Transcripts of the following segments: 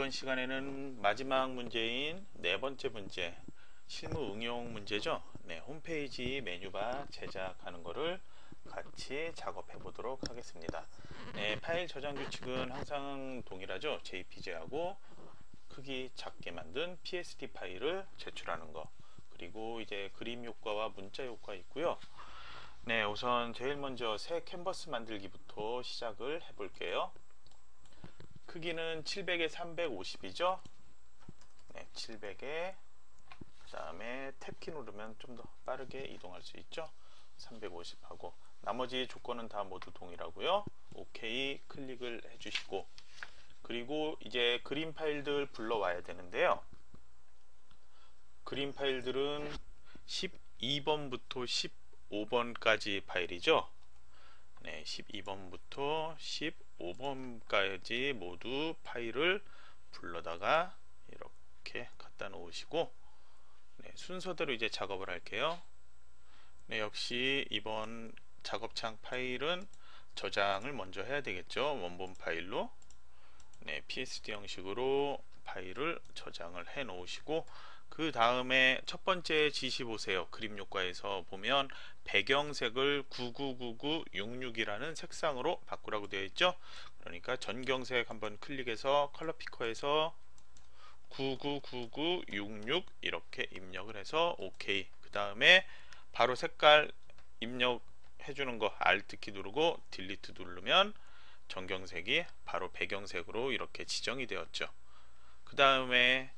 이번 시간에는 마지막 문제인 네 번째 문제 실무 응용 문제죠. 네, 홈페이지 메뉴바 제작하는 거를 같이 작업해 보도록 하겠습니다. 네, 파일 저장 규칙은 항상 동일하죠. JPG하고 크기 작게 만든 PSD 파일을 제출하는 거. 그리고 이제 그림 효과와 문자 효과 있고요. 네, 우선 제일 먼저 새 캔버스 만들기부터 시작을 해 볼게요. 크기는 700에 350이죠. 네, 700에 그 다음에 탭키 누르면 좀 더 빠르게 이동할 수 있죠. 350하고 나머지 조건은 다 모두 동일하고요. 오케이 클릭을 해주시고 그리고 이제 그림 파일들 불러와야 되는데요. 그림 파일들은 12번부터 15번까지 파일이죠. 네, 12번부터 15 번까지 모두 파일을 불러다가 이렇게 갖다 놓으시고 네, 순서대로 이제 작업을 할게요. 네, 역시 이번 작업창 파일은 저장을 먼저 해야 되겠죠. 원본 파일로 네, PSD 형식으로 파일을 저장을 해 놓으시고 그 다음에 첫 번째 지시 보세요. 그림 효과에서 보면 배경색을 999966이라는 색상으로 바꾸라고 되어 있죠. 그러니까 전경색 한번 클릭해서 컬러 피커에서 999966 이렇게 입력을 해서 OK. 그 다음에 바로 색깔 입력해 주는 거 Alt 키 누르고 딜리트 누르면 전경색이 바로 배경색으로 이렇게 지정이 되었죠. 그 다음에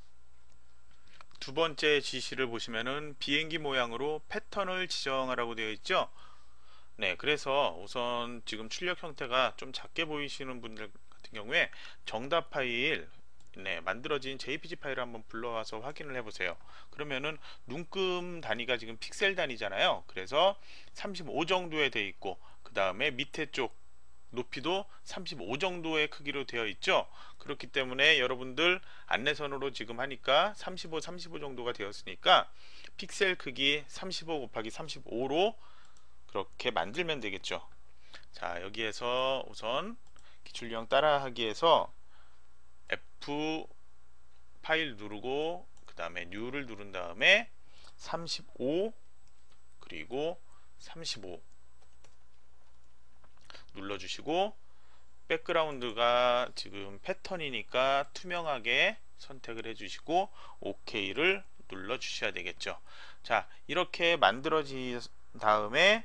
두 번째 지시를 보시면은 비행기 모양으로 패턴을 지정하라고 되어 있죠. 네, 그래서 우선 지금 출력 형태가 좀 작게 보이시는 분들 같은 경우에 정답 파일 네, 만들어진 JPG 파일을 한번 불러와서 확인을 해보세요. 그러면은 눈금 단위가 지금 픽셀 단위잖아요. 그래서 35 정도에 돼 있고 그 다음에 밑에 쪽 높이도 35 정도의 크기로 되어 있죠. 그렇기 때문에 여러분들 안내선으로 지금 하니까 35, 35 정도가 되었으니까 픽셀 크기 35 곱하기 35로 그렇게 만들면 되겠죠. 자 여기에서 우선 기출유형 따라하기에서 F 파일 누르고 그 다음에 New를 누른 다음에 35 그리고 35 눌러주시고 백그라운드가 지금 패턴이니까 투명하게 선택을 해주시고 OK를 눌러 주셔야 되겠죠. 자 이렇게 만들어진 다음에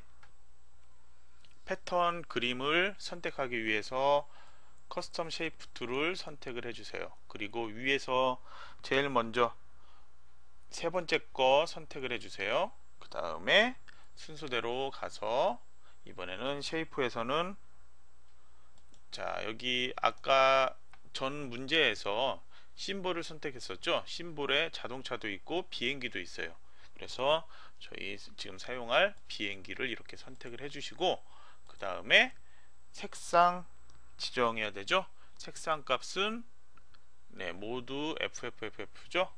패턴 그림을 선택하기 위해서 custom shape tool을 선택을 해주세요. 그리고 위에서 제일 먼저 세 번째 거 선택을 해주세요. 그 다음에 순서대로 가서 이번에는 쉐이프에서는 자 여기 아까 전 문제에서 심볼을 선택했었죠? 심볼에 자동차도 있고 비행기도 있어요. 그래서 저희 지금 사용할 비행기를 이렇게 선택을 해주시고 그 다음에 색상 지정해야 되죠? 색상 값은 네 모두 FFFF죠?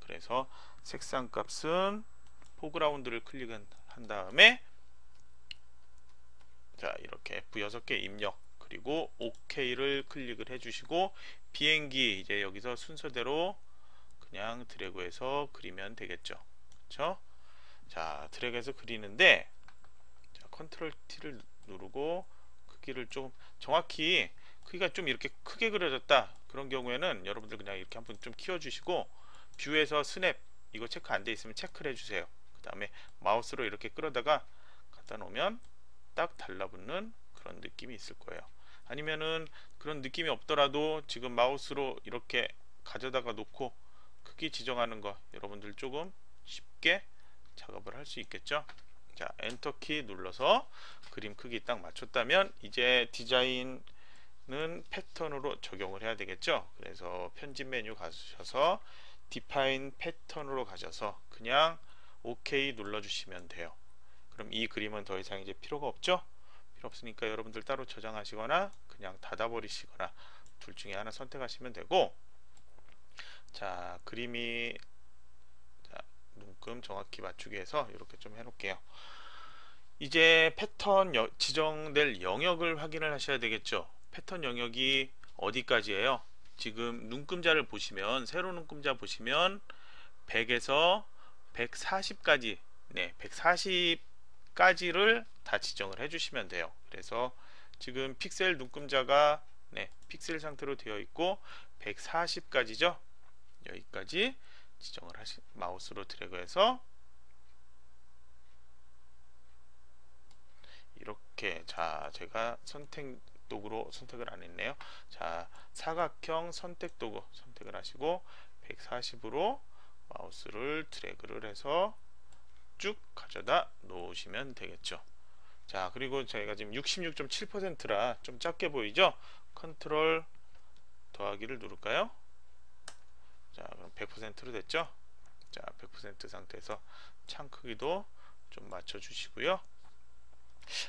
그래서 색상 값은 foreground를 클릭한 다음에 자 이렇게 F6개 입력 그리고 OK를 클릭을 해주시고 비행기 이제 여기서 순서대로 그냥 드래그해서 그리면 되겠죠. 그렇죠 자 드래그해서 그리는데 자 컨트롤 T를 누르고 크기를 좀 정확히 크기가 좀 이렇게 크게 그려졌다. 그런 경우에는 여러분들 그냥 이렇게 한번 좀 키워주시고 view에서 스냅 이거 체크 안 돼 있으면 체크를 해주세요. 그 다음에 마우스로 이렇게 끌어다가 갖다 놓으면 딱 달라붙는 그런 느낌이 있을 거예요. 아니면은 그런 느낌이 없더라도 지금 마우스로 이렇게 가져다가 놓고 크기 지정하는 거 여러분들 조금 쉽게 작업을 할 수 있겠죠? 자 엔터키 눌러서 그림 크기 딱 맞췄다면 이제 디자인은 패턴으로 적용을 해야 되겠죠? 그래서 편집 메뉴 가셔서 디파인 패턴으로 가셔서 그냥 OK 눌러주시면 돼요 그럼 이 그림은 더 이상 이제 필요가 없죠? 필요 없으니까 여러분들 따로 저장하시거나 그냥 닫아 버리시거나 둘 중에 하나 선택하시면 되고 자 그림이 자, 눈금 정확히 맞추기 위해서 이렇게 좀 해놓을게요. 이제 패턴 여, 지정될 영역을 확인을 하셔야 되겠죠? 패턴 영역이 어디까지예요? 지금 눈금자를 보시면 세로 눈금자 보시면 100에서 140까지 네 140 까지를 다 지정을 해주시면 돼요. 그래서 지금 픽셀 눈금자가 네 픽셀 상태로 되어 있고 140까지죠. 여기까지 지정을 하시 마우스로 드래그해서 이렇게 자 제가 선택 도구로 선택을 안 했네요 자 사각형 선택 도구 선택을 하시고 140으로 마우스를 드래그를 해서 쭉 가져다 놓으시면 되겠죠. 자 그리고 저희가 지금 66.7%라 좀 작게 보이죠? 컨트롤 더하기를 누를까요? 자 그럼 100%로 됐죠? 자 100% 상태에서 창 크기도 좀 맞춰 주시고요.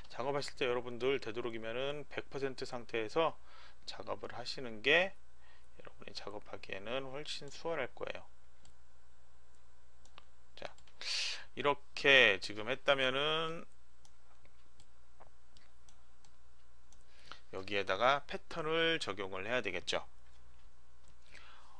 작업하실 때 여러분들 되도록이면은 100% 상태에서 작업을 하시는 게 여러분이 작업하기에는 훨씬 수월할 거예요. 자, 이렇게 지금 했다면은 여기에다가 패턴을 적용을 해야 되겠죠.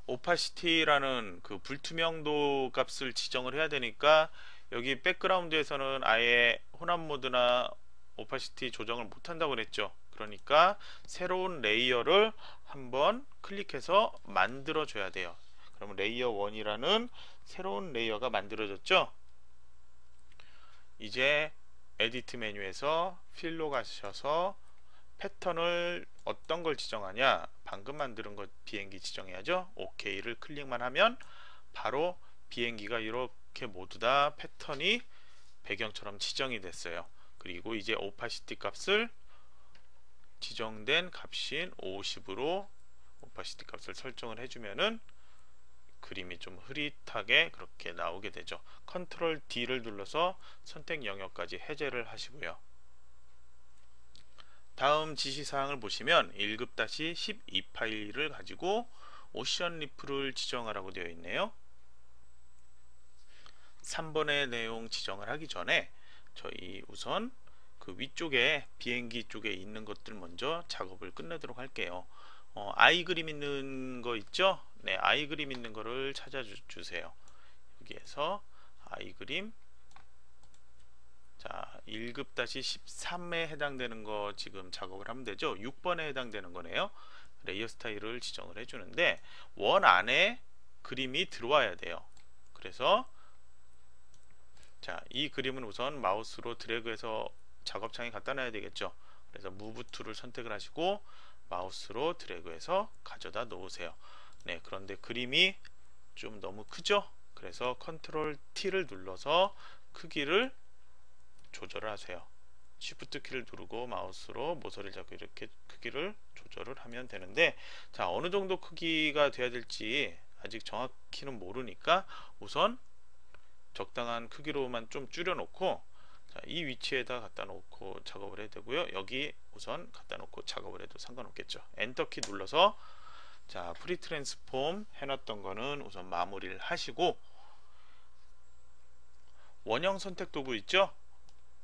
opacity라는 그 불투명도 값을 지정을 해야 되니까 여기 백그라운드에서는 아예 혼합 모드나 opacity 조정을 못한다고 그랬죠. 그러니까 새로운 layer를 한번 클릭해서 만들어 줘야 돼요. 그러면 layer 1이라는 새로운 layer가 만들어졌죠 이제 edit 메뉴에서 fill로 가셔서 패턴을 어떤 걸 지정하냐? 방금 만든 것 비행기 지정해야죠. OK를 클릭만 하면 바로 비행기가 이렇게 모두 다 패턴이 배경처럼 지정이 됐어요. 그리고 이제 opacity 값을 지정된 값인 50으로 opacity 값을 설정을 해주면은 그림이 좀 흐릿하게 그렇게 나오게 되죠. 컨트롤 D를 눌러서 선택 영역까지 해제를 하시고요. 다음 지시사항을 보시면 1급-12 파일을 가지고 오션 리프를 지정하라고 되어 있네요. 3번의 내용 지정을 하기 전에 저희 우선 그 위쪽에 비행기 쪽에 있는 것들 먼저 작업을 끝내도록 할게요 어, 아이 그림 있는 거 있죠 네 아이 그림 있는 거를 찾아 주세요. 여기에서 아이 그림. 자 1급-13에 해당되는 거 지금 작업을 하면 되죠? 6번에 해당되는 거네요. layer 스타일을 지정을 해주는데 원 안에 그림이 들어와야 돼요. 그래서 자, 이 그림은 우선 마우스로 드래그해서 작업창에 갖다 놔야 되겠죠. 그래서 move tool을 선택을 하시고 마우스로 드래그해서 가져다 놓으세요. 네, 그런데 그림이 좀 너무 크죠? 그래서 컨트롤 T를 눌러서 크기를 조절을 하세요. shift 키를 누르고 마우스로 모서리를 잡고 이렇게 크기를 조절을 하면 되는데 자 어느 정도 크기가 돼야 될지 아직 정확히는 모르니까 우선 적당한 크기로만 좀 줄여 놓고 자, 이 위치에다 갖다 놓고 작업을 해도 되고요 여기 우선 갖다 놓고 작업을 해도 상관없겠죠 엔터키 눌러서 자 free transform 해놨던 거는 우선 마무리를 하시고 원형 선택 도구 있죠?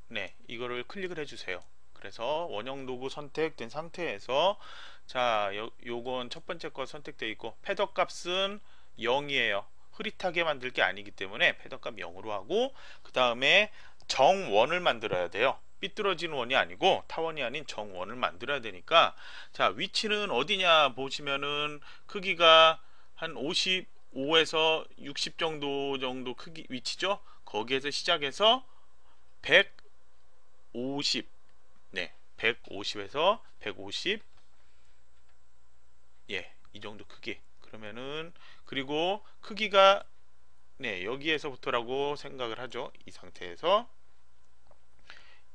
네 이거를 클릭을 해주세요. 그래서 원형 도구 선택된 상태에서 자 요, 요건 첫 번째 거 선택되어 있고 feather 값은 0이에요. 흐릿하게 만들 게 아니기 때문에 feather 값 0으로 하고 그 다음에 정원을 만들어야 돼요 삐뚤어진 원이 아니고 타원이 아닌 정원을 만들어야 되니까 자 위치는 어디냐 보시면은 크기가 한 55에서 60 정도 정도 크기 위치죠? 거기에서 시작해서 150 네, 150에서 150 예, 이 정도 크기. 그러면은 그리고 크기가 네 여기에서부터라고 생각을 하죠 이 상태에서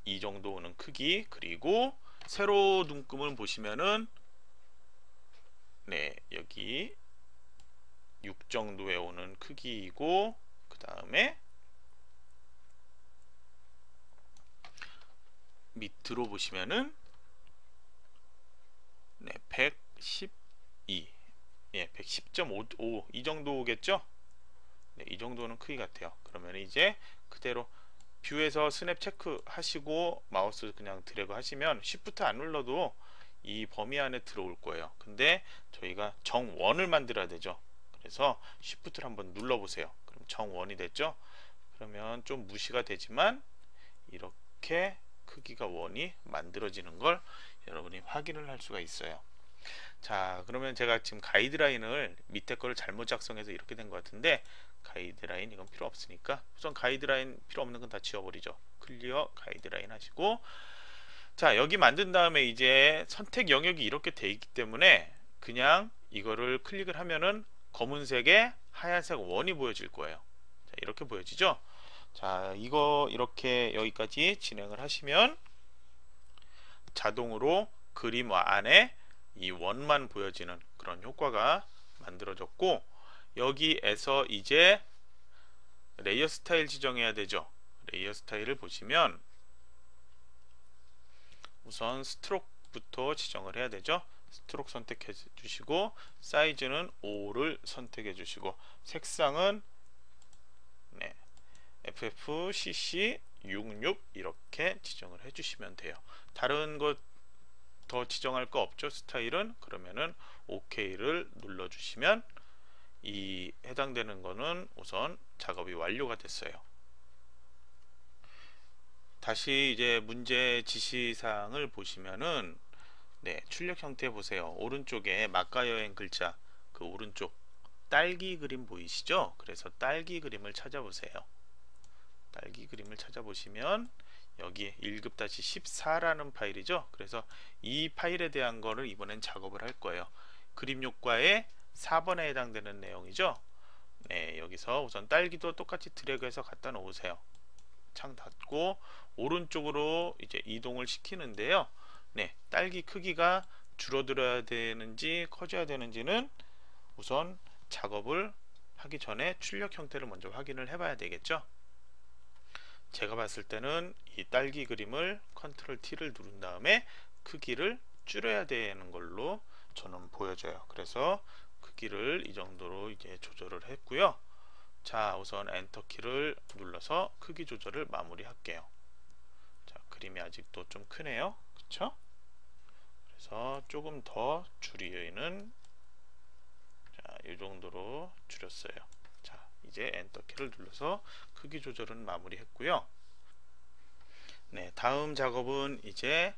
이 정도는 크기 그리고 세로 눈금을 보시면은 네 여기 6 정도에 오는 크기이고 그 다음에 밑으로 보시면은 네, 112 예, 110.5이 정도겠죠? 네, 이 정도는 크기 같아요. 그러면 이제 그대로 View에서 Snap 체크 하시고 마우스 그냥 드래그 하시면 Shift 안 눌러도 이 범위 안에 들어올 거예요. 근데 저희가 정원을 만들어야 되죠. 그래서 Shift를 한번 눌러보세요. 그럼 정원이 됐죠. 그러면 좀 무시가 되지만 이렇게 크기가 원이 만들어지는 걸 여러분이 확인을 할 수가 있어요. 자 그러면 제가 지금 가이드라인을 밑에 거를 잘못 작성해서 이렇게 된 것 같은데 가이드라인 이건 필요 없으니까 우선 가이드라인 필요 없는 건 다 지워버리죠. 클리어 가이드라인 하시고 자 여기 만든 다음에 이제 선택 영역이 이렇게 돼 있기 때문에 그냥 이거를 클릭을 하면은 검은색에 하얀색 원이 보여질 거예요. 자, 이렇게 보여지죠? 자 이거 이렇게 여기까지 진행을 하시면 자동으로 그림 안에 이 원만 보여지는 그런 효과가 만들어졌고 여기에서 이제 Layer Style 지정해야 되죠. Layer Style을 보시면 우선 Stroke부터 지정을 해야 되죠. Stroke 선택해 주시고 사이즈는 5를 선택해 주시고 색상은 네, FFCC 66 이렇게 지정을 해 주시면 돼요. 다른 것 더 지정할 거 없죠? 스타일은? 그러면은 OK를 눌러 주시면 이 해당되는 거는 우선 작업이 완료가 됐어요. 다시 이제 문제 지시사항을 보시면은 네 출력 형태 보세요. 오른쪽에 막가여행 글자 그 오른쪽 딸기 그림 보이시죠? 그래서 딸기 그림을 찾아보세요. 딸기 그림을 찾아보시면 여기 1급-14라는 파일이죠? 그래서 이 파일에 대한 거를 이번엔 작업을 할 거예요. 그림 효과의 4번에 해당되는 내용이죠 네 여기서 우선 딸기도 똑같이 드래그해서 갖다 놓으세요 창 닫고 오른쪽으로 이제 이동을 시키는데요. 네, 딸기 크기가 줄어들어야 되는지 커져야 되는지는 우선 작업을 하기 전에 출력 형태를 먼저 확인을 해봐야 되겠죠. 제가 봤을 때는 이 딸기 그림을 컨트롤 T를 누른 다음에 크기를 줄여야 되는 걸로 저는 보여져요. 그래서 크기를 이 정도로 이제 조절을 했고요. 자 우선 엔터키를 눌러서 크기 조절을 마무리 할게요. 자 그림이 아직도 좀 크네요. 그쵸? 그래서 조금 더 줄이는 자, 이 정도로 줄였어요. 자 이제 Enter키를 눌러서 크기 조절은 마무리 했고요. 네 다음 작업은 이제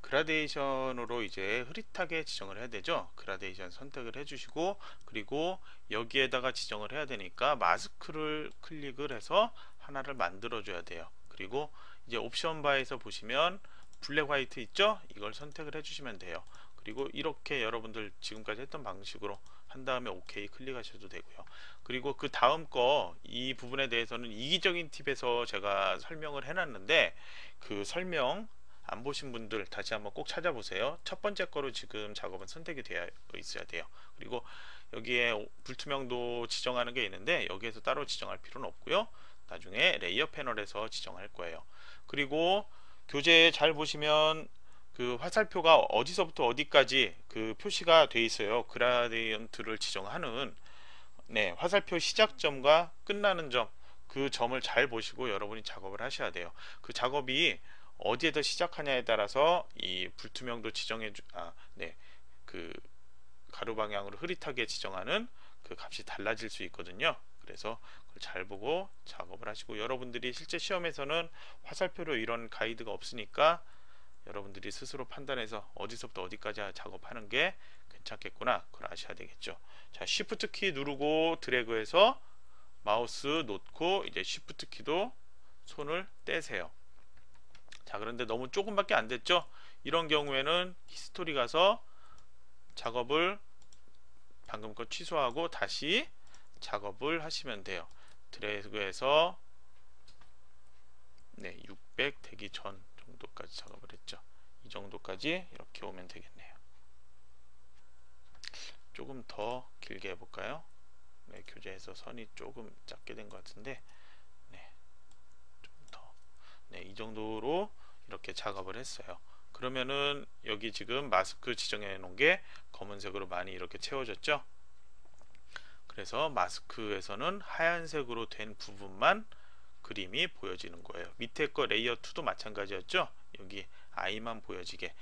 그라데이션으로 이제 흐릿하게 지정을 해야 되죠. 그라데이션 선택을 해주시고 그리고 여기에다가 지정을 해야 되니까 마스크를 클릭을 해서 하나를 만들어 줘야 돼요. 그리고 이제 옵션 바에서 보시면 Black White 있죠? 이걸 선택을 해주시면 돼요. 그리고 이렇게 여러분들 지금까지 했던 방식으로 한 다음에 OK 클릭하셔도 되고요. 그리고 그 다음 거 이 부분에 대해서는 이기적인 팁에서 제가 설명을 해놨는데 그 설명 안 보신 분들 다시 한번 꼭 찾아보세요. 첫 번째 거로 지금 작업은 선택이 되어 있어야 돼요. 그리고 여기에 불투명도 지정하는 게 있는데 여기에서 따로 지정할 필요는 없고요. 나중에 Layer 패널에서 지정할 거예요. 그리고 교재 잘 보시면 그 화살표가 어디서부터 어디까지 그 표시가 돼 있어요. 그라디언트를 지정하는 네 화살표 시작점과 끝나는 점 그 점을 잘 보시고 여러분이 작업을 하셔야 돼요. 그 작업이 어디에서 시작하냐에 따라서 이 불투명도 지정해 주, 아, 네. 그 가로 방향으로 흐릿하게 지정하는 그 값이 달라질 수 있거든요. 그래서 그걸 잘 보고 작업을 하시고 여러분들이 실제 시험에서는 화살표로 이런 가이드가 없으니까 여러분들이 스스로 판단해서 어디서부터 어디까지 작업하는 게 괜찮겠구나 그걸 아셔야 되겠죠 자 Shift 키 누르고 드래그해서 마우스 놓고 이제 Shift 키도 손을 떼세요 자 그런데 너무 조금밖에 안 됐죠? 이런 경우에는 History 가서 작업을 방금 거 취소하고 다시 작업을 하시면 돼요. 드래그해서 네, 600 되기 전 정도까지 작업을 했죠. 이 정도까지 이렇게 오면 되겠네요. 조금 더 길게 해볼까요? 네, 교재에서 선이 조금 작게 된 것 같은데 네, 이 정도로 이렇게 작업을 했어요. 그러면은 여기 지금 마스크 지정해 놓은 게 검은색으로 많이 이렇게 채워졌죠. 그래서 마스크에서는 하얀색으로 된 부분만 그림이 보여지는 거예요. 밑에 거 Layer 2도 마찬가지였죠. 여기 아이만 보여지게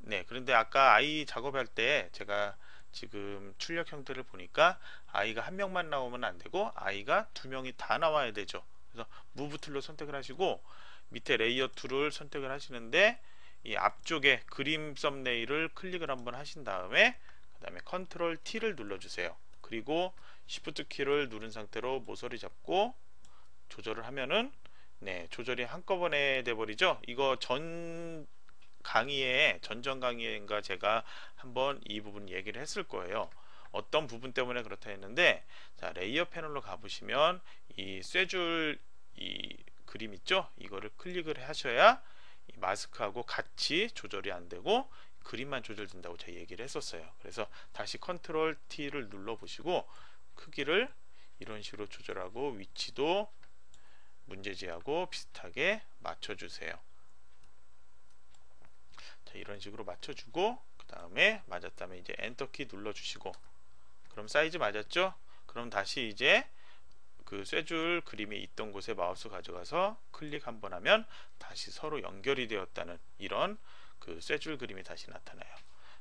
네 그런데 아까 아이 작업할 때 제가 지금 출력 형태를 보니까 아이가 한 명만 나오면 안 되고 아이가 두 명이 다 나와야 되죠 그래서 Move Tool로 선택을 하시고 밑에 레이어 툴을 선택을 하시는데 이 앞쪽에 그림 thumbnail을 클릭을 한번 하신 다음에 그 다음에 Control T를 눌러주세요. 그리고 Shift 키를 누른 상태로 모서리 잡고 조절을 하면은 네 조절이 한꺼번에 돼버리죠. 이거 전 강의에 전전 강의인가 제가 한번 이 부분 얘기를 했을 거예요. 어떤 부분 때문에 그렇다 했는데 자 Layer 패널로 가보시면 이 쇠줄 이 그림 있죠 이거를 클릭을 하셔야 이 마스크하고 같이 조절이 안 되고 그림만 조절된다고 제가 얘기를 했었어요 그래서 다시 Control T를 눌러 보시고 크기를 이런 식으로 조절하고 위치도 문제지하고 비슷하게 맞춰주세요. 자, 이런 식으로 맞춰주고 그 다음에 맞았다면 이제 Enter키 눌러주시고 그럼 사이즈 맞았죠? 그럼 다시 이제 그 쇠줄 그림이 있던 곳에 마우스 가져가서 클릭 한번 하면 다시 서로 연결이 되었다는 이런 그 쇠줄 그림이 다시 나타나요.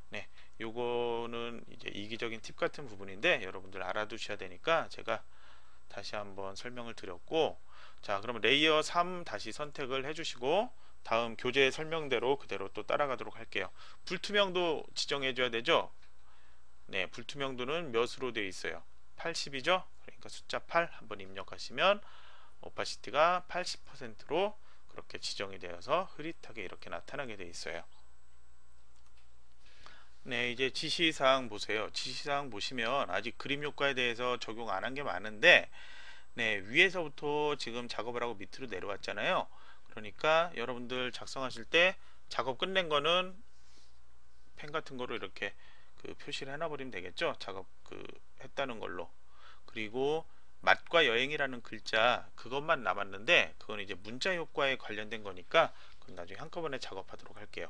네, 요거는 이제 이기적인 팁 같은 부분인데 여러분들 알아두셔야 되니까 제가 다시 한번 설명을 드렸고 자 그러면 Layer 3 다시 선택을 해주시고 다음 교재 설명대로 그대로 또 따라가도록 할게요. 불투명도 지정해 줘야 되죠? 네 불투명도는 몇으로 되어 있어요 80이죠? 그러니까 숫자 8 한번 입력하시면 오파시티가 80%로 그렇게 지정이 되어서 흐릿하게 이렇게 나타나게 되어 있어요. 네 이제 지시사항 보세요. 지시사항 보시면 아직 그림 효과에 대해서 적용 안 한 게 많은데 네 위에서부터 지금 작업을 하고 밑으로 내려왔잖아요. 그러니까 여러분들 작성하실 때 작업 끝낸 거는 펜 같은 거로 이렇게 그 표시를 해놔 버리면 되겠죠? 작업 그 했다는 걸로 그리고 맛과 여행이라는 글자 그것만 남았는데 그건 이제 문자 효과에 관련된 거니까 그건 나중에 한꺼번에 작업하도록 할게요.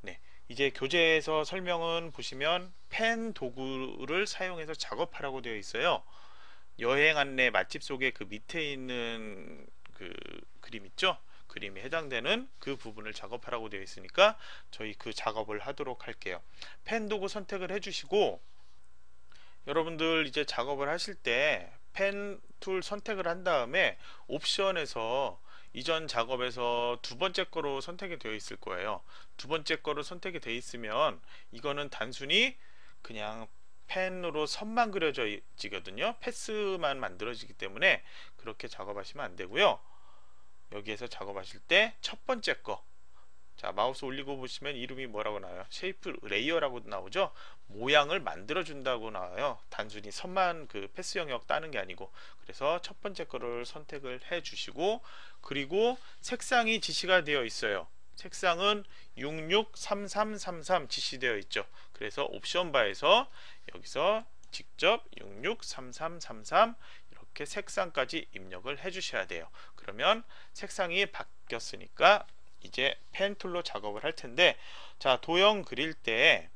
네 이제 교재에서 설명은 보시면 펜 도구를 사용해서 작업하라고 되어 있어요. 여행 안내 맛집 속에 그 밑에 있는 그 그림 있죠? 그림이 해당되는 그 부분을 작업하라고 되어 있으니까 저희 그 작업을 하도록 할게요. 펜 도구 선택을 해주시고 여러분들 이제 작업을 하실 때 펜 툴 선택을 한 다음에 옵션에서 이전 작업에서 두 번째 거로 선택이 되어 있을 거예요. 두 번째 거로 선택이 되어 있으면 이거는 단순히 그냥 펜으로 선만 그려지거든요. 패스만 만들어지기 때문에 그렇게 작업하시면 안 되고요. 여기에서 작업하실 때 첫 번째 거 자 마우스 올리고 보시면 이름이 뭐라고 나와요? Shape Layer라고 나오죠? 모양을 만들어 준다고 나와요. 단순히 선만 그 Path 영역 따는 게 아니고. 그래서 첫 번째 거를 선택을 해 주시고 그리고 색상이 지시가 되어 있어요. 색상은 663333 지시되어 있죠. 그래서 옵션 바에서 여기서 직접 663333 이렇게 색상까지 입력을 해 주셔야 돼요. 그러면 색상이 바뀌었으니까 이제 Pen Tool로 작업을 할 텐데 자 도형 그릴 때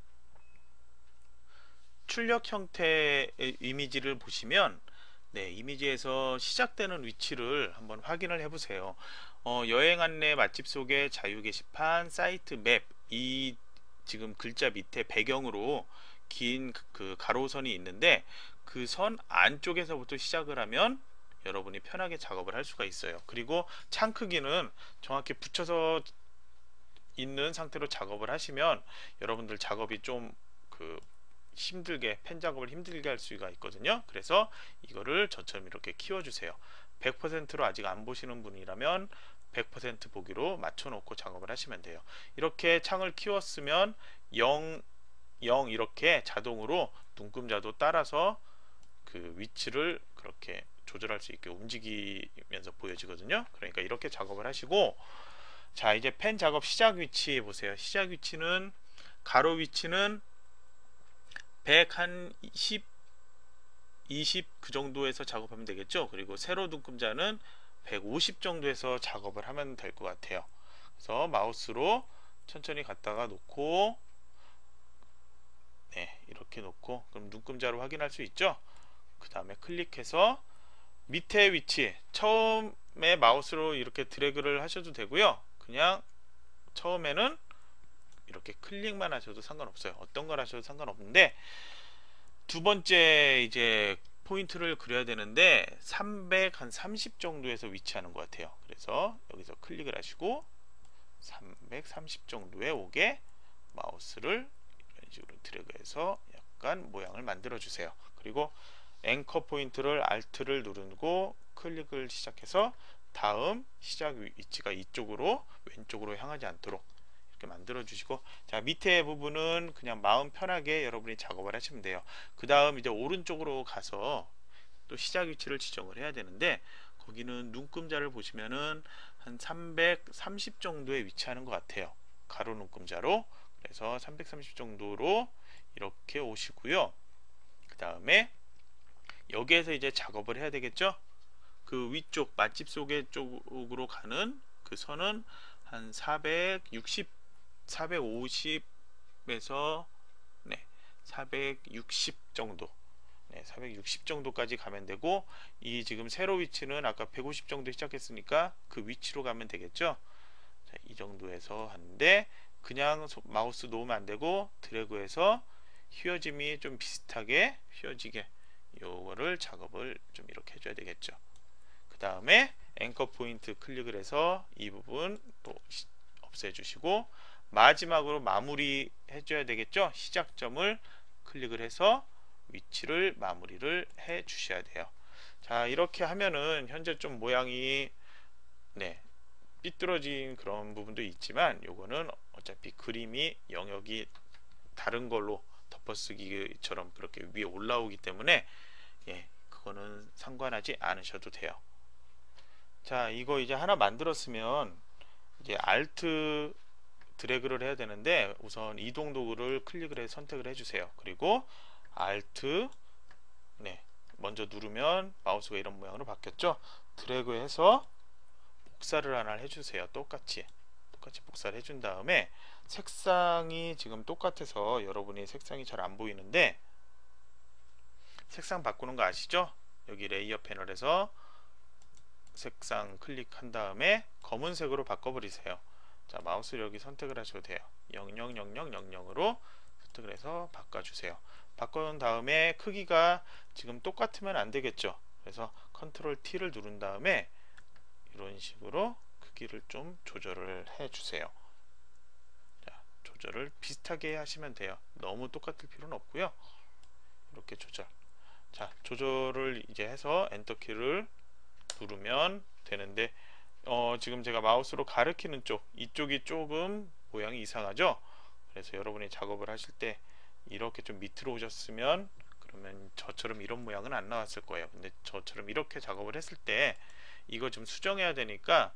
출력 형태의 이미지를 보시면 네, 이미지에서 시작되는 위치를 한번 확인을 해 보세요. 어, 여행 안내 맛집 소개 자유 게시판 site map 이 지금 글자 밑에 배경으로 긴 그 가로선이 있는데 그 선 안쪽에서부터 시작을 하면 여러분이 편하게 작업을 할 수가 있어요. 그리고 창 크기는 정확히 붙여서 있는 상태로 작업을 하시면 여러분들 작업이 좀그 힘들게 펜 작업을 힘들게 할 수가 있거든요. 그래서 이거를 저처럼 이렇게 키워주세요. 100%로 아직 안 보시는 분이라면 100% 보기로 맞춰 놓고 작업을 하시면 돼요. 이렇게 창을 키웠으면 0, 0 이렇게 자동으로 눈금자도 따라서 그 위치를 그렇게 조절할 수 있게 움직이면서 보여지거든요. 그러니까 이렇게 작업을 하시고 자 이제 펜 작업 시작 위치 보세요. 시작 위치는 가로 위치는 100한10 20 그 정도에서 작업하면 되겠죠? 그리고 세로 눈금자는 150 정도에서 작업을 하면 될 것 같아요. 그래서 마우스로 천천히 갔다가 놓고 네 이렇게 놓고 그럼 눈금자로 확인할 수 있죠? 그 다음에 클릭해서 밑에 위치 처음에 마우스로 이렇게 드래그를 하셔도 되고요 그냥 처음에는 이렇게 클릭만 하셔도 상관없어요. 어떤 걸 하셔도 상관없는데 두 번째 이제 포인트를 그려야 되는데 330 정도에서 위치하는 것 같아요. 그래서 여기서 클릭을 하시고 330 정도에 오게 마우스를 이런 식으로 드래그해서 약간 모양을 만들어 주세요. 그리고 앵커 포인트를 Alt를 누르고 클릭을 시작해서 다음 시작 위치가 이쪽으로 왼쪽으로 향하지 않도록 이렇게 만들어 주시고 자 밑에 부분은 그냥 마음 편하게 여러분이 작업을 하시면 돼요. 그 다음 이제 오른쪽으로 가서 또 시작 위치를 지정을 해야 되는데 거기는 눈금자를 보시면은 한 330 정도에 위치하는 것 같아요. 가로 눈금자로. 그래서 330 정도로 이렇게 오시고요. 그 다음에 여기에서 이제 작업을 해야 되겠죠? 그 위쪽 맛집 속의 쪽으로 가는 그 선은 한 460, 450에서 네, 460 정도. 네, 460 정도까지 가면 되고 이 지금 세로 위치는 아까 150 정도 시작했으니까 그 위치로 가면 되겠죠? 자, 이 정도에서 하는데 그냥 마우스 놓으면 안 되고 드래그해서 휘어짐이 좀 비슷하게 휘어지게 요거를 작업을 좀 이렇게 해줘야 되겠죠. 그 다음에 앵커 포인트 클릭을 해서 이 부분 또 없애 주시고 마지막으로 마무리 해줘야 되겠죠? 시작점을 클릭을 해서 위치를 마무리를 해 주셔야 돼요. 자 이렇게 하면은 현재 좀 모양이 네 삐뚤어진 그런 부분도 있지만 요거는 어차피 그림이 영역이 다른 걸로 덮어쓰기처럼 그렇게 위에 올라오기 때문에 예 그거는 상관하지 않으셔도 돼요. 자 이거 이제 하나 만들었으면 이제 Alt 드래그를 해야 되는데 우선 이동 도구를 클릭을 해 선택을 해주세요. 그리고 Alt 네 먼저 누르면 마우스가 이런 모양으로 바뀌었죠? 드래그해서 복사를 하나 해주세요. 똑같이 똑같이 복사를 해준 다음에 색상이 지금 똑같아서 여러분이 색상이 잘 안 보이는데 색상 바꾸는 거 아시죠 여기 Layer 패널에서 색상 클릭한 다음에 검은색으로 바꿔버리세요. 자 마우스를 여기 선택을 하셔도 돼요. 000000으로 선택을 해서 바꿔주세요. 바꿔놓은 다음에 크기가 지금 똑같으면 안 되겠죠. 그래서 컨트롤 T를 누른 다음에 이런 식으로 크기를 좀 조절을 해주세요. 자, 조절을 비슷하게 하시면 돼요. 너무 똑같을 필요는 없고요. 이렇게 조절. 자, 조절을 이제 해서 엔터키를 누르면 되는데 어, 지금 제가 마우스로 가리키는 쪽 이쪽이 조금 모양이 이상하죠? 그래서 여러분이 작업을 하실 때 이렇게 좀 밑으로 오셨으면 그러면 저처럼 이런 모양은 안 나왔을 거예요. 근데 저처럼 이렇게 작업을 했을 때 이거 좀 수정해야 되니까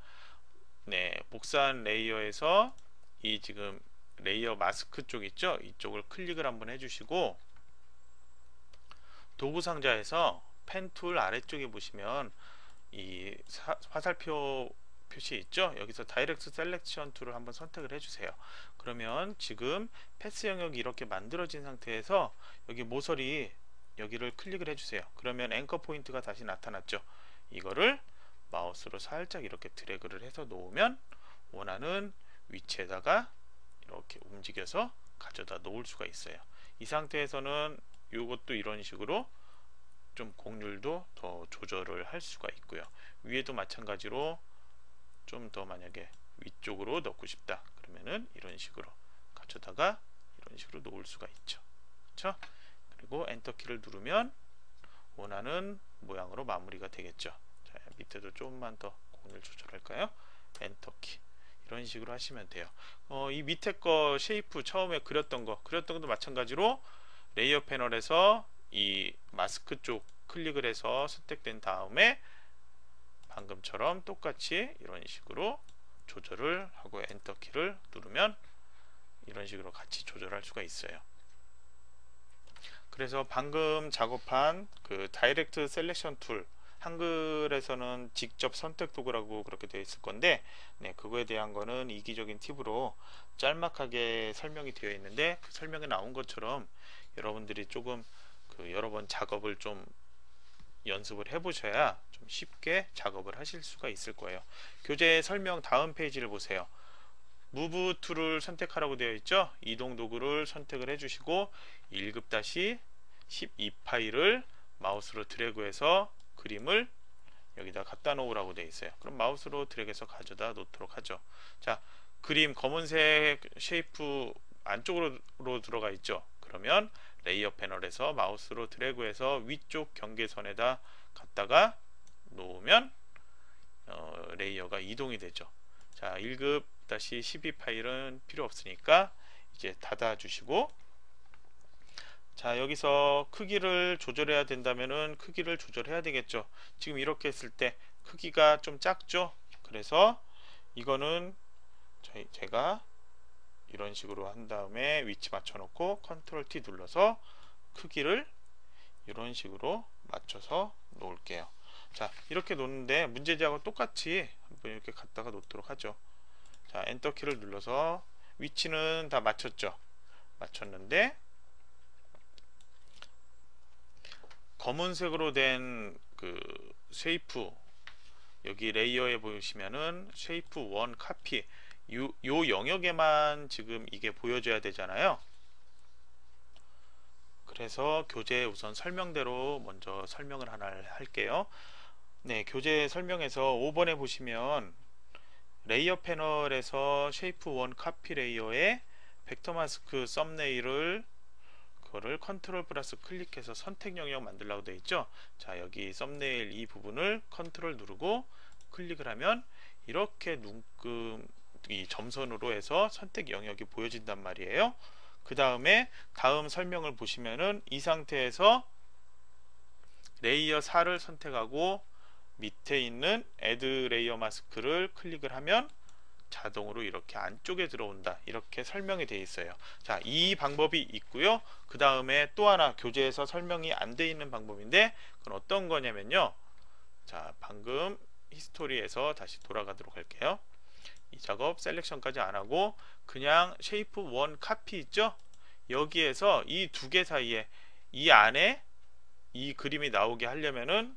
네 복사한 layer에서 이 지금 layer mask 쪽 있죠? 이쪽을 클릭을 한번 해주시고 도구 상자에서 pen tool 아래쪽에 보시면 이 사, 화살표 표시 있죠? 여기서 direct selection tool을 한번 선택을 해주세요. 그러면 지금 path 영역이 이렇게 만들어진 상태에서 여기 모서리 여기를 클릭을 해주세요. 그러면 anchor point가 다시 나타났죠? 이거를 마우스로 살짝 이렇게 드래그를 해서 놓으면 원하는 위치에다가 이렇게 움직여서 가져다 놓을 수가 있어요. 이 상태에서는 이것도 이런 식으로 좀 곡률도 더 조절을 할 수가 있고요. 위에도 마찬가지로 좀 더 만약에 위쪽으로 넣고 싶다 그러면은 이런 식으로 갖춰다가 이런 식으로 놓을 수가 있죠. 그렇죠? 그리고 엔터키를 누르면 원하는 모양으로 마무리가 되겠죠. 자, 밑에도 조금만 더 곡률 조절할까요? 엔터키. 이런 식으로 하시면 돼요. 어, 이 밑에 거 shape 처음에 그렸던 거 그렸던 것도 마찬가지로 layer 패널에서 이 마스크 쪽 클릭을 해서 선택된 다음에 방금처럼 똑같이 이런 식으로 조절을 하고 엔터키를 누르면 이런 식으로 같이 조절할 수가 있어요. 그래서 방금 작업한 그 direct selection tool 한글에서는 직접 선택 도구라고 그렇게 되어 있을 건데 네, 그거에 대한 거는 이기적인 팁으로 짤막하게 설명이 되어 있는데 그 설명에 나온 것처럼 여러분들이 조금 그 여러 번 작업을 좀 연습을 해 보셔야 좀 쉽게 작업을 하실 수가 있을 거예요. 교재 설명 다음 페이지를 보세요. move tool을 선택하라고 되어 있죠 이동 도구를 선택을 해 주시고 1급 다시 12 파일을 마우스로 드래그해서 그림을 여기다 갖다 놓으라고 되어 있어요 그럼 마우스로 드래그해서 가져다 놓도록 하죠 자 그림 검은색 shape 안쪽으로 들어가 있죠 그러면 layer 패널에서 마우스로 드래그해서 위쪽 경계선에다 갖다가 놓으면 어, layer가 이동이 되죠. 자 1급 다시 12 파일은 필요 없으니까 이제 닫아 주시고 자 여기서 크기를 조절해야 된다면은 크기를 조절해야 되겠죠. 지금 이렇게 했을 때 크기가 좀 작죠? 그래서 이거는 저희 제가 이런 식으로 한 다음에 위치 맞춰 놓고 컨트롤 T 눌러서 크기를 이런 식으로 맞춰서 놓을게요. 자 이렇게 놓는데 문제지하고 똑같이 한번 이렇게 갖다가 놓도록 하죠. 자 엔터키를 눌러서 위치는 다 맞췄죠? 맞췄는데 검은색으로 된 그 shape 여기 layer에 보시면은 shape 1 카피 요, 요 영역에만 지금 이게 보여져야 되잖아요. 그래서 교재 우선 설명대로 먼저 설명을 하나 할게요. 네 교재 설명에서 5번에 보시면 layer 패널에서 shape 1 copy layer에 vector mask thumbnail을 그거를 컨트롤 플러스 클릭해서 선택 영역 만들라고 되어 있죠? 자 여기 썸네일 이 부분을 컨트롤 누르고 클릭을 하면 이렇게 눈금 이 점선으로 해서 선택 영역이 보여진단 말이에요. 그 다음에 다음 설명을 보시면은 이 상태에서 layer 4를 선택하고 밑에 있는 add layer mask를 클릭을 하면 자동으로 이렇게 안쪽에 들어온다. 이렇게 설명이 되어 있어요. 자 이 방법이 있고요. 그 다음에 또 하나 교재에서 설명이 안돼 있는 방법인데 그건 어떤 거냐면요. 자 방금 history에서 다시 돌아가도록 할게요 이 작업 selection까지 안하고 그냥 shape 1 카피 있죠? 여기에서 이 두 개 사이에 이 안에 이 그림이 나오게 하려면은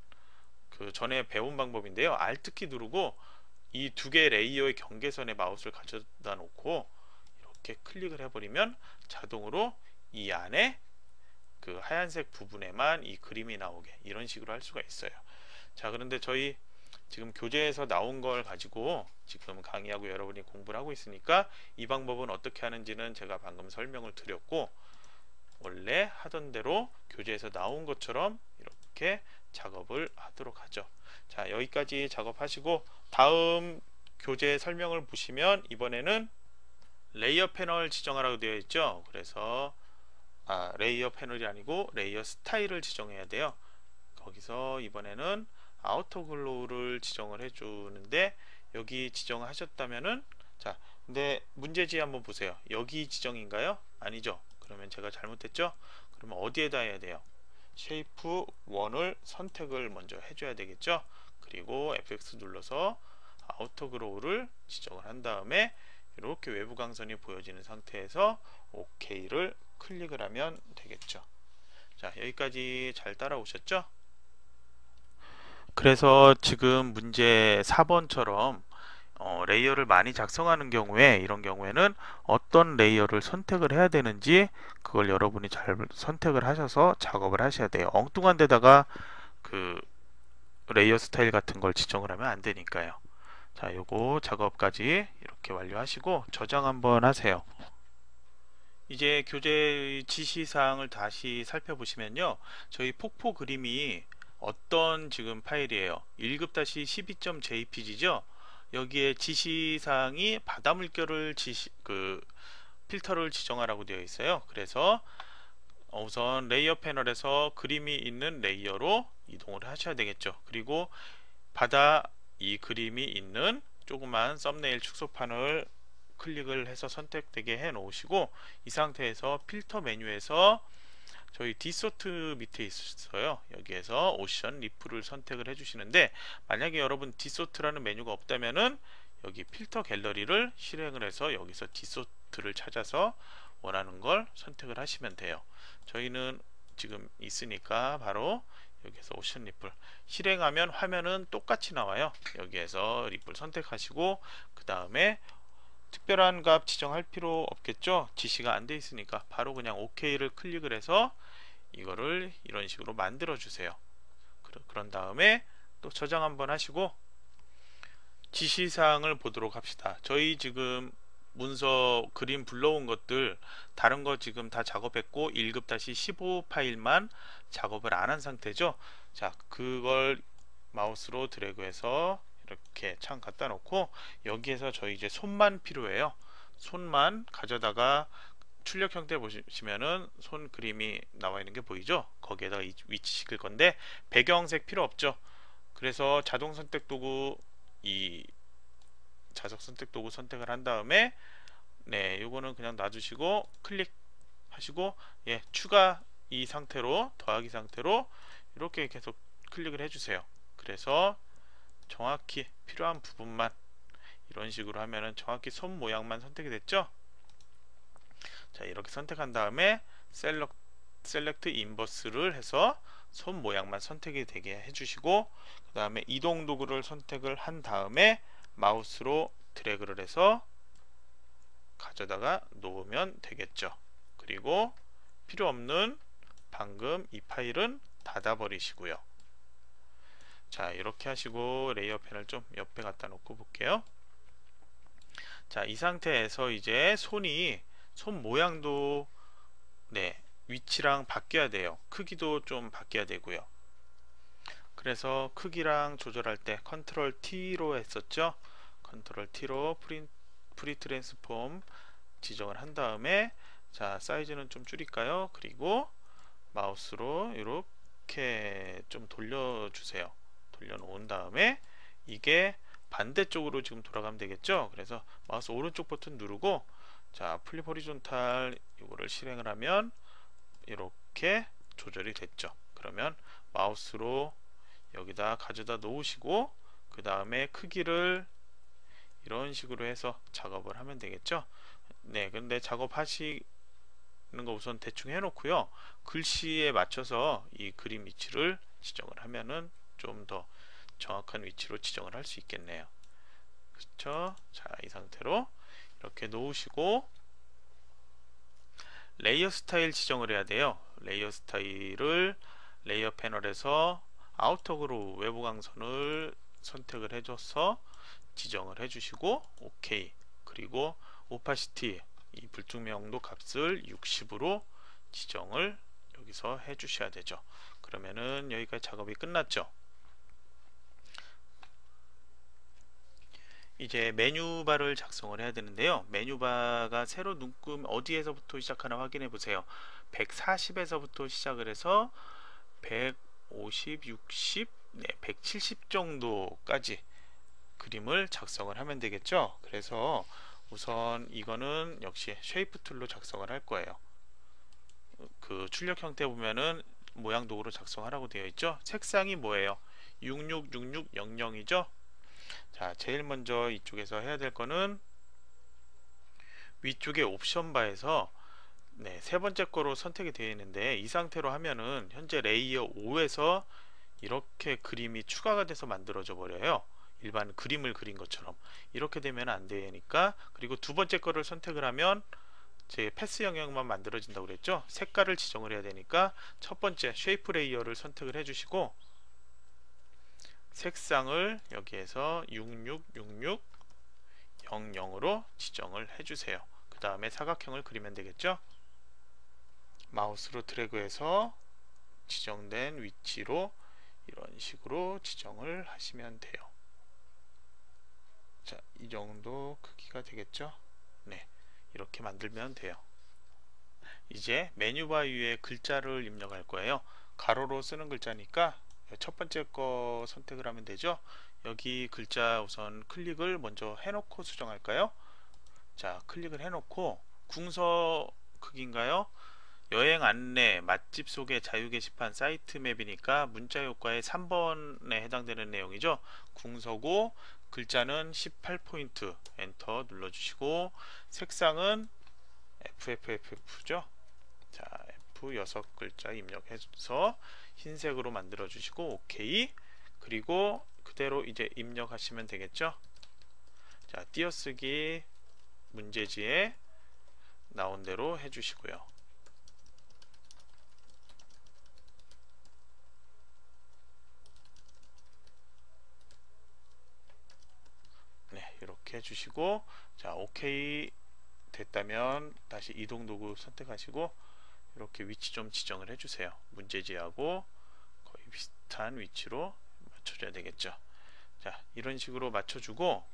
그 전에 배운 방법인데요. Alt키 누르고 이 두 개 layer의 경계선에 마우스를 가져다 놓고 이렇게 클릭을 해버리면 자동으로 이 안에 그 하얀색 부분에만 이 그림이 나오게 이런 식으로 할 수가 있어요. 자 그런데 저희 지금 교재에서 나온 걸 가지고 지금 강의하고 여러분이 공부를 하고 있으니까 이 방법은 어떻게 하는지는 제가 방금 설명을 드렸고 원래 하던 대로 교재에서 나온 것처럼 이렇게 작업을 하도록 하죠. 자 여기까지 작업하시고 다음 교재 설명을 보시면 이번에는 layer 패널 지정하라고 되어 있죠. 그래서 아, layer 패널이 아니고 layer style을 지정해야 돼요. 거기서 이번에는 outer glow를 지정을 해주는데 여기 지정을 하셨다면은 자 근데 문제지 한번 보세요. 여기 지정인가요? 아니죠. 그러면 제가 잘못했죠? 그러면 어디에다 해야 돼요? shape 1을 선택을 먼저 해줘야 되겠죠? 그리고 FX 눌러서 outer glow를 지정을 한 다음에 이렇게 외부 광선이 보여지는 상태에서 OK를 클릭을 하면 되겠죠. 자 여기까지 잘 따라오셨죠 그래서 지금 문제 4번처럼 어, layer를 많이 작성하는 경우에 이런 경우에는 어떤 layer를 선택을 해야 되는지 그걸 여러분이 잘 선택을 하셔서 작업을 하셔야 돼요. 엉뚱한 데다가 그 layer style 같은 걸 지정을 하면 안 되니까요. 자 요거 작업까지 이렇게 완료하시고 저장 한번 하세요. 이제 교재 지시사항을 다시 살펴보시면요. 저희 폭포 그림이 어떤 지금 파일이에요? 1급-12.jpg죠? 여기에 지시사항이 바다 물결을 지시 그 필터를 지정하라고 되어 있어요. 그래서 우선 layer 패널에서 그림이 있는 layer로 이동을 하셔야 되겠죠. 그리고 바다 이 그림이 있는 조그만 썸네일 축소판을 클릭을 해서 선택되게 해 놓으시고 이 상태에서 필터 메뉴에서 저희 distort 밑에 있어요. 여기에서 ocean ripple을 선택을 해주시는데 만약에 여러분 distort라는 메뉴가 없다면은 여기 필터 갤러리를 실행을 해서 여기서 distort를 찾아서 원하는 걸 선택을 하시면 돼요. 저희는 지금 있으니까 바로 여기서 오션 리플 실행하면 화면은 똑같이 나와요. 여기에서 리플 선택하시고 그 다음에 특별한 값 지정할 필요 없겠죠? 지시가 안 돼 있으니까 바로 그냥 OK를 클릭을 해서 이거를 이런 식으로 만들어 주세요. 그런 다음에 또 저장 한번 하시고 지시사항을 보도록 합시다. 저희 지금 문서 그림 불러온 것들 다른 거 지금 다 작업했고 1급-15 파일만 작업을 안 한 상태죠? 자 그걸 마우스로 드래그해서 이렇게 창 갖다 놓고 여기에서 저희 이제 손만 필요해요. 손만 가져다가 출력 형태 보시면은 손 그림이 나와 있는 게 보이죠? 거기에다 위치 시킬 건데 배경색 필요 없죠. 그래서 자동 선택 도구 이 자석 선택 도구 선택을 한 다음에 네 요거는 그냥 놔주시고 클릭 하시고 예 추가 이 상태로 더하기 상태로 이렇게 계속 클릭을 해주세요. 그래서 정확히 필요한 부분만 이런 식으로 하면은 정확히 손 모양만 선택이 됐죠? 자 이렇게 선택한 다음에 Select, Select Inverse를 해서 손 모양만 선택이 되게 해주시고 그 다음에 이동 도구를 선택을 한 다음에 마우스로 드래그를 해서 가져다가 놓으면 되겠죠? 그리고 필요 없는 방금 이 파일은 닫아 버리시고요 자 이렇게 하시고 layer 패널을 좀 옆에 갖다 놓고 볼게요. 자 이 상태에서 이제 손이 손 모양도 네 위치랑 바뀌어야 돼요. 크기도 좀 바뀌어야 되고요. 그래서 크기랑 조절할 때 컨트롤 T로 했었죠? 컨트롤 T로 Free, Free Transform 지정을 한 다음에 자 사이즈는 좀 줄일까요? 그리고 마우스로 이렇게 좀 돌려주세요 돌려놓은 다음에 이게 반대쪽으로 지금 돌아가면 되겠죠? 그래서 마우스 오른쪽 버튼 누르고 자 Flip Horizontal 이거를 실행을 하면 이렇게 조절이 됐죠. 그러면 마우스로 여기다 가져다 놓으시고 그 다음에 크기를 이런 식으로 해서 작업을 하면 되겠죠? 네 근데 작업하시는 거 우선 대충 해 놓고요. 글씨에 맞춰서 이 그림 위치를 지정을 하면은 좀 더 정확한 위치로 지정을 할 수 있겠네요. 그렇죠 자 이 상태로 이렇게 놓으시고 layer style 지정을 해야 돼요. layer style을 layer 패널에서 Outer Glow 외부 광선을 선택을 해줘서 지정을 해주시고 OK. 그리고 Opacity 이 불투명도 값을 60으로 지정을 여기서 해 주셔야 되죠. 그러면은 여기까지 작업이 끝났죠 이제 메뉴바를 작성을 해야 되는데요. 메뉴바가 세로 눈금 어디에서부터 시작하나 확인해 보세요. 140에서부터 시작을 해서 150, 60, 네, 170 정도까지 그림을 작성을 하면 되겠죠? 그래서 우선 이거는 역시 Shape Tool로 작성을 할 거예요. 그 출력 형태 보면은 모양 도구로 작성하라고 되어 있죠? 색상이 뭐예요? 666600이죠 자 제일 먼저 이쪽에서 해야 될 거는 위쪽에 옵션 바에서 네, 세 번째 거로 선택이 되어 있는데 이 상태로 하면은 현재 layer 5에서 이렇게 그림이 추가가 돼서 만들어져 버려요. 일반 그림을 그린 것처럼. 이렇게 되면 안 되니까. 그리고 두 번째 거를 선택을 하면 제 패스 영역만 만들어진다고 그랬죠? 색깔을 지정을 해야 되니까 첫 번째 Shape Layer를 선택을 해 주시고 색상을 여기에서 666600으로 지정을 해 주세요 그 다음에 사각형을 그리면 되겠죠 마우스로 드래그해서 지정된 위치로 이런 식으로 지정을 하시면 돼요 자, 이 정도 크기가 되겠죠? 네, 이렇게 만들면 돼요. 이제 메뉴바 위에 글자를 입력할 거예요. 가로로 쓰는 글자니까 첫 번째 거 선택을 하면 되죠. 여기 글자 우선 클릭을 먼저 해놓고 수정할까요? 자, 클릭을 해놓고 궁서 크기인가요? 여행 안내, 맛집 소개, 자유 게시판, 사이트 맵이니까 문자 효과의 3번에 해당되는 내용이죠. 궁서고 글자는 18포인트 엔터 눌러주시고 색상은 FFF죠. 자, F 6글자 입력해서 흰색으로 만들어 주시고 OK 그리고 그대로 이제 입력하시면 되겠죠. 자, 띄어쓰기 문제지에 나온 대로 해주시고요. 네, 이렇게 해주시고 자, 오케이 됐다면 다시 이동 도구 선택하시고 이렇게 위치 좀 지정을 해주세요. 문제지하고 거의 비슷한 위치로 맞춰줘야 되겠죠. 자, 이런 식으로 맞춰주고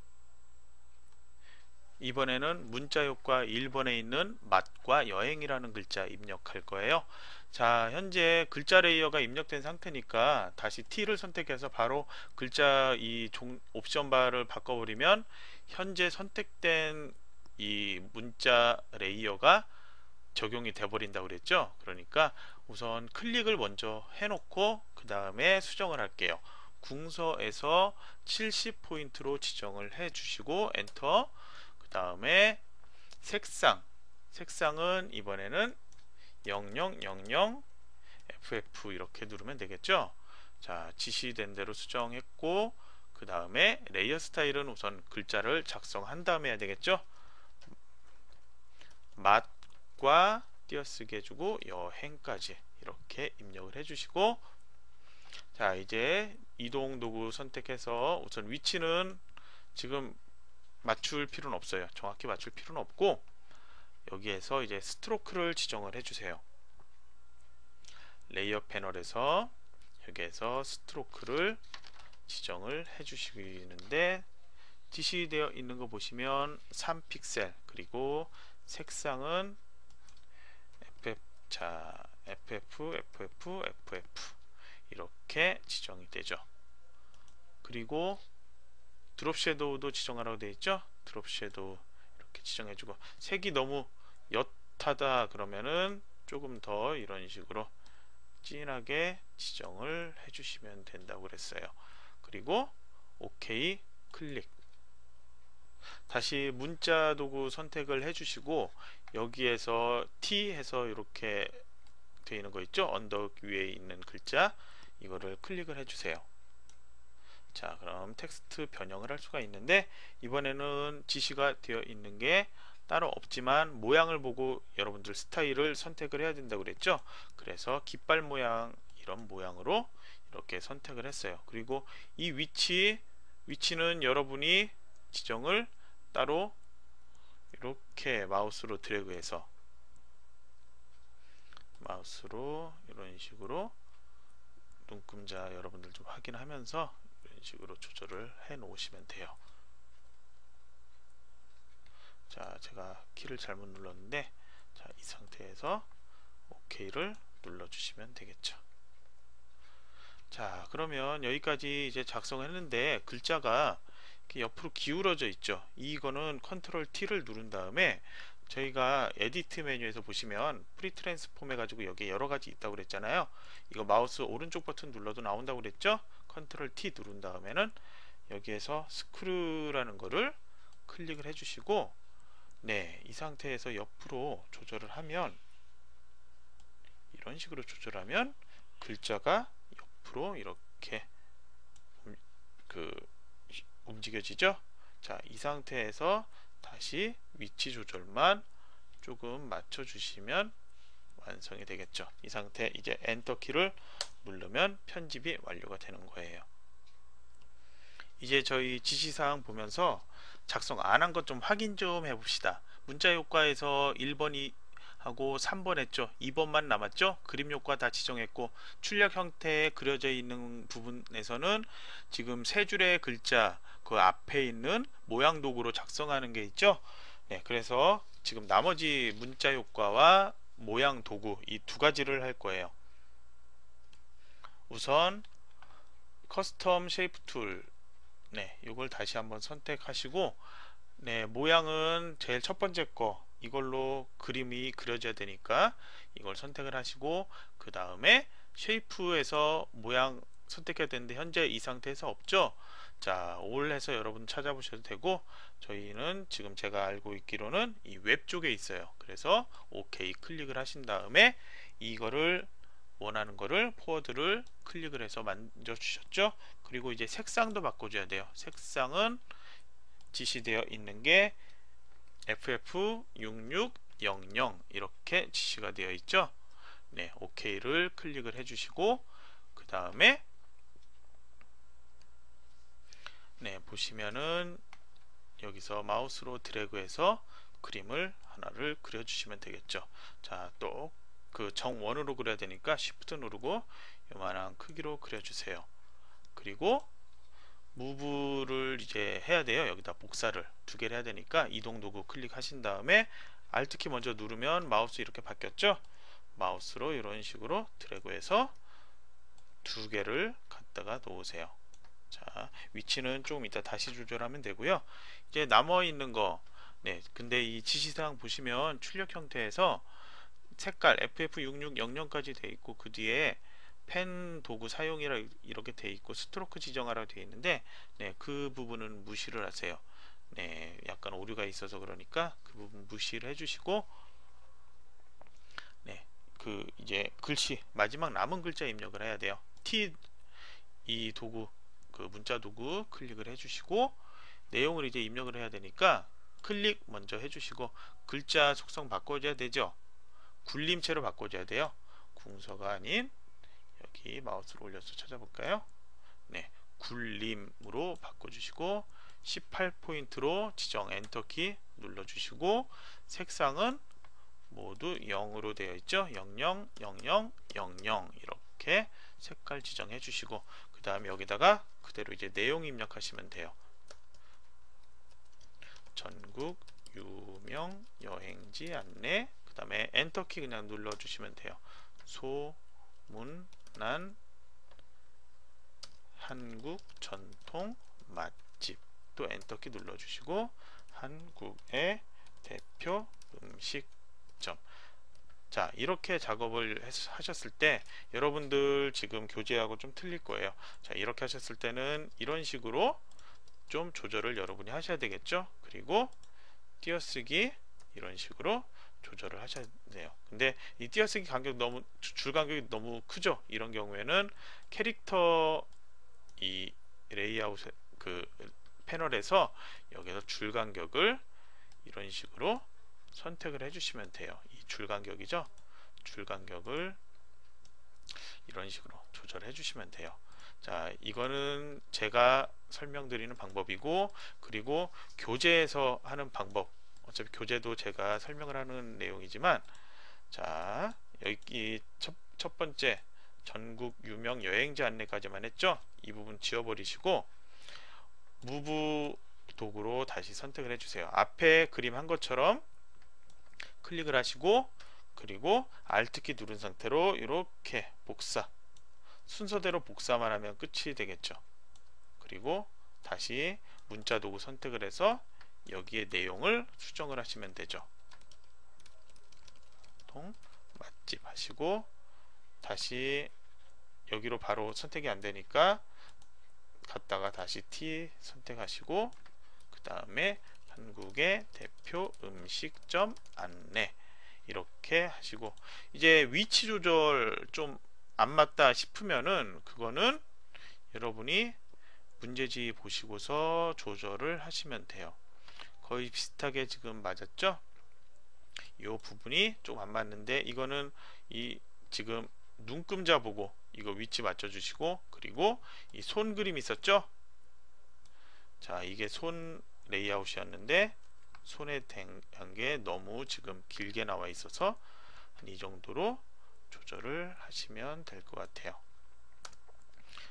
이번에는 문자 효과 1번에 있는 맛과 여행이라는 글자 입력할 거예요. 자, 현재 글자 레이어가 입력된 상태니까 다시 T를 선택해서 바로 글자 이 종, 옵션 바를 바꿔버리면 현재 선택된 이 문자 layer가 적용이 돼 버린다고 그랬죠? 그러니까 우선 클릭을 먼저 해놓고 그 다음에 수정을 할게요. 궁서에서 70포인트로 지정을 해 주시고 엔터. 그 다음에 색상. 색상은 이번에는 0000 FF 이렇게 누르면 되겠죠? 자 지시된 대로 수정했고 그 다음에 레이어 스타일은 우선 글자를 작성한 다음에 해야 되겠죠? 맛 과 띄어쓰기 해주고 여행까지 이렇게 입력을 해주시고 자 이제 이동 도구 선택해서 우선 위치는 지금 맞출 필요는 없어요. 정확히 맞출 필요는 없고 여기에서 이제 Stroke를 지정을 해주세요. layer 패널에서 여기에서 Stroke를 지정을 해주시는데 지시되어 있는 거 보시면 3픽셀 그리고 색상은 FF, 자, FF, FF, FF 이렇게 지정이 되죠. 그리고 드롭 섀도우도 지정하라고 되어 있죠. 드롭 섀도우 이렇게 지정해 주고 색이 너무 옅하다 그러면은 조금 더 이런 식으로 진하게 지정을 해주시면 된다고 그랬어요. 그리고 OK 클릭 다시 문자 도구 선택을 해주시고 여기에서 T 해서 이렇게 되어 있는 거 있죠? 언덕 위에 있는 글자. 이거를 클릭을 해주세요. 자 그럼 텍스트 변형을 할 수가 있는데 이번에는 지시가 되어 있는 게 따로 없지만 모양을 보고 여러분들 스타일을 선택을 해야 된다고 그랬죠? 그래서 깃발 모양 이런 모양으로 이렇게 선택을 했어요. 그리고 이 위치 위치는 여러분이 지정을 따로 이렇게 마우스로 드래그해서 마우스로 이런 식으로 눈금자 여러분들 좀 확인하면서 이런 식으로 조절을 해 놓으시면 돼요. 자 제가 키를 잘못 눌렀는데 자 이 상태에서 OK를 눌러 주시면 되겠죠. 자 그러면 여기까지 이제 작성했는데 글자가 옆으로 기울어져 있죠. 이거는 컨트롤 T를 누른 다음에 저희가 Edit 메뉴에서 보시면 Free Transform 해가지고 여기에 여러가지 있다고 그랬잖아요. 이거 마우스 오른쪽 버튼 눌러도 나온다고 그랬죠? 컨트롤 T 누른 다음에는 여기에서 Skew라는 거를 클릭을 해주시고 네, 이 상태에서 옆으로 조절을 하면 이런 식으로 조절하면 글자가 옆으로 이렇게 그 움직여지죠? 자 이 상태에서 다시 위치 조절만 조금 맞춰 주시면 완성이 되겠죠? 이 상태 이제 엔터 키를 누르면 편집이 완료가 되는 거예요. 이제 저희 지시사항 보면서 작성 안 한 것 좀 확인 좀 해봅시다. 문자 효과에서 1번이 하고 3번 했죠? 2번만 남았죠? 그림 효과 다 지정했고 출력 형태에 그려져 있는 부분에서는 지금 세 줄의 글자 그 앞에 있는 모양 도구로 작성하는 게 있죠? 네 그래서 지금 나머지 문자 효과와 모양 도구 이 두 가지를 할 거예요. 우선 Custom Shape Tool. 네, 이걸 다시 한번 선택하시고 네, 모양은 제일 첫 번째 거. 이걸로 그림이 그려져야 되니까 이걸 선택을 하시고 그 다음에 Shape에서 모양 선택해야 되는데 현재 이 상태에서 없죠 자, All 해서 여러분 찾아보셔도 되고 저희는 지금 제가 알고 있기로는 이 웹 쪽에 있어요. 그래서 OK 클릭을 하신 다음에 이거를 원하는 거를 Forward를 클릭을 해서 만져 주셨죠. 그리고 이제 색상도 바꿔 줘야 돼요. 색상은 지시되어 있는 게 FF6600 이렇게 지시가 되어 있죠. 네, OK를 클릭을 해 주시고 그 다음에 네, 보시면은 여기서 마우스로 드래그해서 그림을 하나를 그려주시면 되겠죠. 자, 또 그 정원으로 그려야 되니까 Shift 누르고 요만한 크기로 그려주세요. 그리고 무브를 이제 해야 돼요. 여기다 복사를 두 개를 해야 되니까 이동 도구 클릭하신 다음에 Alt 키 먼저 누르면 마우스 이렇게 바뀌었죠. 마우스로 이런 식으로 드래그해서 두 개를 갖다가 놓으세요. 자, 위치는 조금 이따 다시 조절하면 되고요. 이제 남아 있는 거 네, 근데 이 지시사항 보시면 출력 형태에서 색깔 FF6600까지 돼 있고 그 뒤에 펜 도구 사용이라 이렇게 돼 있고 Stroke 지정하라 되어 있는데 네, 그 부분은 무시를 하세요. 네, 약간 오류가 있어서 그러니까 그 부분 무시를 해주시고 네, 그 이제 글씨 마지막 남은 글자 입력을 해야 돼요. T 이 도구 그 문자 도구 클릭을 해주시고 내용을 이제 입력을 해야 되니까 클릭 먼저 해주시고 글자 속성 바꿔줘야 되죠. 굴림체로 바꿔줘야 돼요. 궁서가 아닌 여기 마우스를 올려서 찾아볼까요? 네, 굴림으로 바꿔주시고 18포인트로 지정 엔터키 눌러주시고 색상은 모두 0으로 되어 있죠. 00, 00, 00 이렇게 색깔 지정해 주시고 그 다음에 여기다가 그대로 이제 내용 입력하시면 돼요. 전국 유명 여행지 안내 그 다음에 엔터키 그냥 눌러주시면 돼요. 소문난 한국 전통 맛집 또 엔터키 눌러주시고 한국의 대표 음식점 자 이렇게 작업을 하셨을 때 여러분들 지금 교재하고 좀 틀릴 거예요. 자 이렇게 하셨을 때는 이런 식으로 좀 조절을 여러분이 하셔야 되겠죠? 그리고 띄어쓰기 이런 식으로 조절을 하셔야 돼요. 근데 이 띄어쓰기 간격 너무 줄 간격이 너무 크죠? 이런 경우에는 캐릭터 이 레이아웃 그 패널에서 여기서 줄 간격을 이런 식으로 선택을 해주시면 돼요. 이줄 간격이죠. 줄 간격을 이런 식으로 조절해 주시면 돼요. 자, 이거는 제가 설명드리는 방법이고 그리고 교재에서 하는 방법 어차피 교재도 제가 설명을 하는 내용이지만 자, 여기 첫, 첫 번째 전국 유명 여행지 안내까지만 했죠. 이 부분 지워버리시고 무브 도구로 다시 선택을 해주세요. 앞에 그림 한 것처럼 클릭을 하시고 그리고 Alt키 누른 상태로 이렇게 복사 순서대로 복사만 하면 끝이 되겠죠. 그리고 다시 문자 도구 선택을 해서 여기에 내용을 수정을 하시면 되죠. 통 맛집 하시고 다시 여기로 바로 선택이 안 되니까 갔다가 다시 T 선택하시고 그 다음에 한국의 대표 음식점 안내. 이렇게 하시고 이제 위치 조절 좀 안 맞다 싶으면은 그거는 여러분이 문제지 보시고서 조절을 하시면 돼요. 거의 비슷하게 지금 맞았죠? 이 부분이 좀 안 맞는데 이거는 이 지금 눈금자 보고 이거 위치 맞춰 주시고 그리고 이 손 그림 있었죠? 자 이게 손 레이아웃이었는데 손에 댄 게 너무 지금 길게 나와 있어서 한 이 정도로 조절을 하시면 될 것 같아요.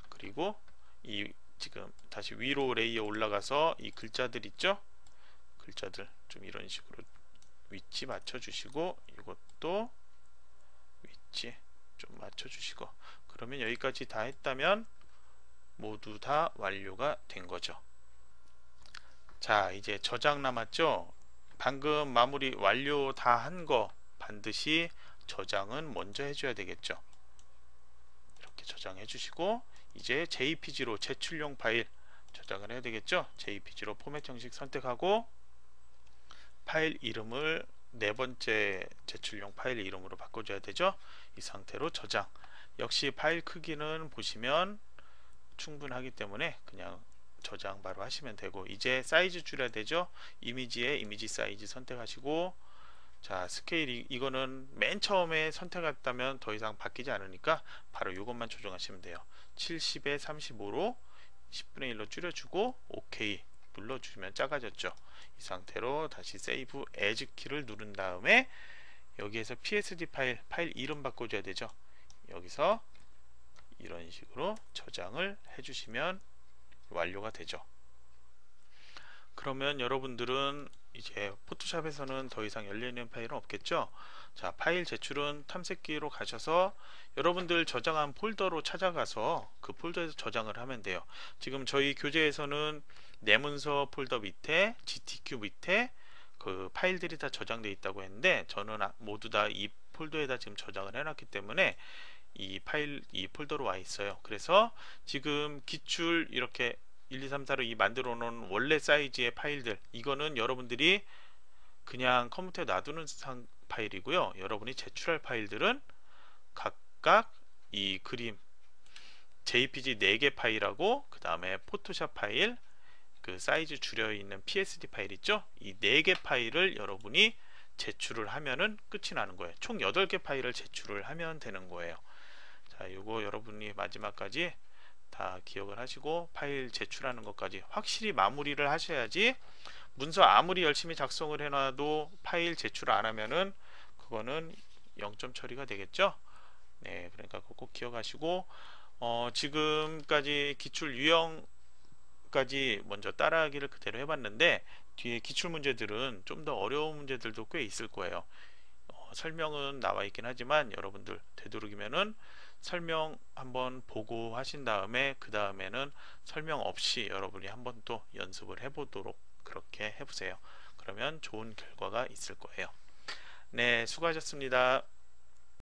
그리고 이 지금 다시 위로 Layer 올라가서 이 글자들 있죠? 글자들 좀 이런 식으로 위치 맞춰 주시고 이것도 위치 좀 맞춰 주시고 그러면 여기까지 다 했다면 모두 다 완료가 된 거죠 자 이제 저장 남았죠? 방금 마무리 완료 다 한 거 반드시 저장은 먼저 해줘야 되겠죠? 이렇게 저장해 주시고 이제 JPG로 제출용 파일 저장을 해야 되겠죠? JPG로 포맷 형식 선택하고 파일 이름을 네 번째 제출용 파일 이름으로 바꿔줘야 되죠? 이 상태로 저장. 역시 파일 크기는 보시면 충분하기 때문에 그냥 저장 바로 하시면 되고 이제 사이즈 줄여야 되죠? 이미지에 이미지 사이즈 선택하시고 자 스케일 이, 이거는 맨 처음에 선택했다면 더 이상 바뀌지 않으니까 바로 이것만 조정하시면 돼요. 70에 35로 10분의 1로 줄여주고 OK 눌러주시면 작아졌죠? 이 상태로 다시 Save As 키를 누른 다음에 여기에서 psd 파일 파일 이름 바꿔줘야 되죠? 여기서 이런 식으로 저장을 해주시면 완료가 되죠. 그러면 여러분들은 이제 포토샵에서는 더 이상 열려있는 파일은 없겠죠? 자 파일 제출은 탐색기로 가셔서 여러분들 저장한 폴더로 찾아가서 그 폴더에서 저장을 하면 돼요. 지금 저희 교재에서는 내문서 폴더 밑에 GTQ 밑에 그 파일들이 다 저장되어 있다고 했는데 저는 아, 모두 다 이 폴더에다 지금 저장을 해놨기 때문에 이 파일 이 폴더로 와 있어요. 그래서 지금 기출 이렇게 1, 2, 3, 4로 이 만들어 놓은 원래 사이즈의 파일들 이거는 여러분들이 그냥 컴퓨터에 놔두는 상 파일이고요. 여러분이 제출할 파일들은 각각 이 그림 JPG 4개 파일하고 그 다음에 포토샵 파일 그 사이즈 줄여 있는 PSD 파일 있죠? 이 4개 파일을 여러분이 제출을 하면은 끝이 나는 거예요. 총 8개 파일을 제출을 하면 되는 거예요 자 요거 여러분이 마지막까지 다 기억을 하시고 파일 제출하는 것까지 확실히 마무리를 하셔야지 문서 아무리 열심히 작성을 해놔도 파일 제출 안 하면은 그거는 0점 처리가 되겠죠? 네 그러니까 꼭 기억하시고 어, 지금까지 기출 유형까지 먼저 따라하기를 그대로 해봤는데 뒤에 기출 문제들은 좀 더 어려운 문제들도 꽤 있을 거예요. 어, 설명은 나와 있긴 하지만 여러분들 되도록이면은 설명 한번 보고 하신 다음에 그 다음에는 설명 없이 여러분이 한번 또 연습을 해보도록 그렇게 해보세요. 그러면 좋은 결과가 있을 거예요. 네, 수고하셨습니다.